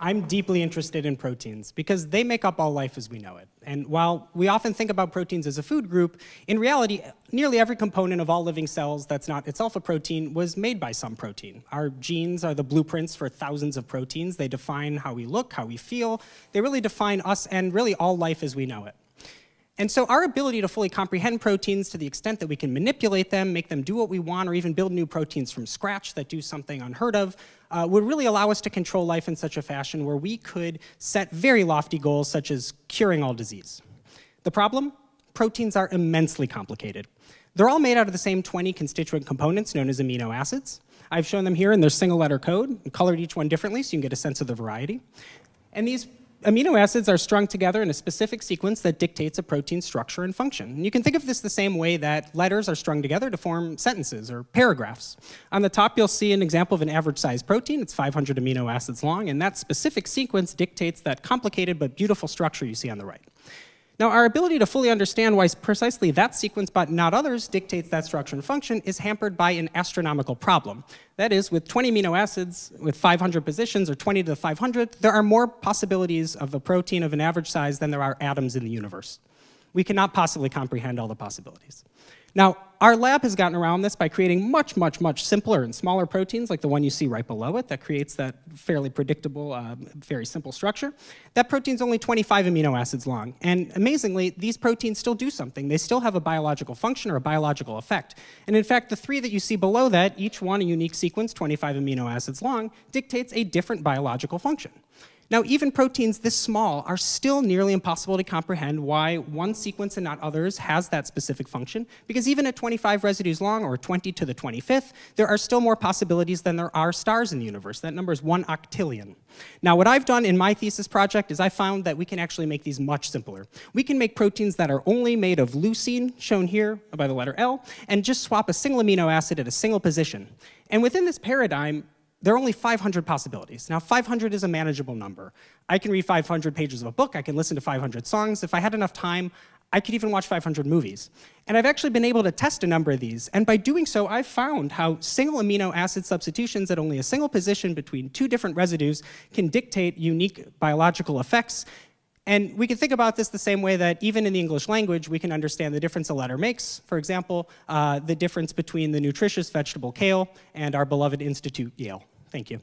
I'm deeply interested in proteins because they make up all life as we know it. And while we often think about proteins as a food group, in reality, nearly every component of all living cells that's not itself a protein was made by some protein. Our genes are the blueprints for thousands of proteins. They define how we look, how we feel. They really define us and really all life as we know it. And so our ability to fully comprehend proteins to the extent that we can manipulate them, make them do what we want, or even build new proteins from scratch that do something unheard of, uh, would really allow us to control life in such a fashion where we could set very lofty goals such as curing all disease. The problem? Proteins are immensely complicated. They're all made out of the same 20 constituent components known as amino acids. I've shown them here in their single letter code, colored each one differently so you can get a sense of the variety. And these amino acids are strung together in a specific sequence that dictates a protein's structure and function. And you can think of this the same way that letters are strung together to form sentences or paragraphs. On the top, you'll see an example of an average sized protein. It's 500 amino acids long, and that specific sequence dictates that complicated but beautiful structure you see on the right. Now, our ability to fully understand why precisely that sequence, but not others, dictates that structure and function is hampered by an astronomical problem. That is, with 20 amino acids with 500 positions, or 20 to the 500, there are more possibilities of a protein of an average size than there are atoms in the universe. We cannot possibly comprehend all the possibilities. Now, our lab has gotten around this by creating much, much, much simpler and smaller proteins like the one you see right below it that creates that fairly predictable, uh, very simple structure. That protein's only 25 amino acids long. And amazingly, these proteins still do something. They still have a biological function or a biological effect. And in fact, the three that you see below that, each one a unique sequence, 25 amino acids long, dictates a different biological function. Now, even proteins this small are still nearly impossible to comprehend why one sequence and not others has that specific function, because even at 25 residues long, or 20 to the 25th, there are still more possibilities than there are stars in the universe. That number is one octillion. Now, what I've done in my thesis project is I found that we can actually make these much simpler. We can make proteins that are only made of leucine, shown here by the letter L, and just swap a single amino acid at a single position. And within this paradigm, there are only 500 possibilities. Now, 500 is a manageable number. I can read 500 pages of a book, I can listen to 500 songs. If I had enough time, I could even watch 500 movies. And I've actually been able to test a number of these, and by doing so, I've found how single amino acid substitutions at only a single position between two different residues can dictate unique biological effects and we can think about this the same way that even in the English language, we can understand the difference a letter makes. For example, uh, the difference between the nutritious vegetable kale and our beloved institute Yale. Thank you.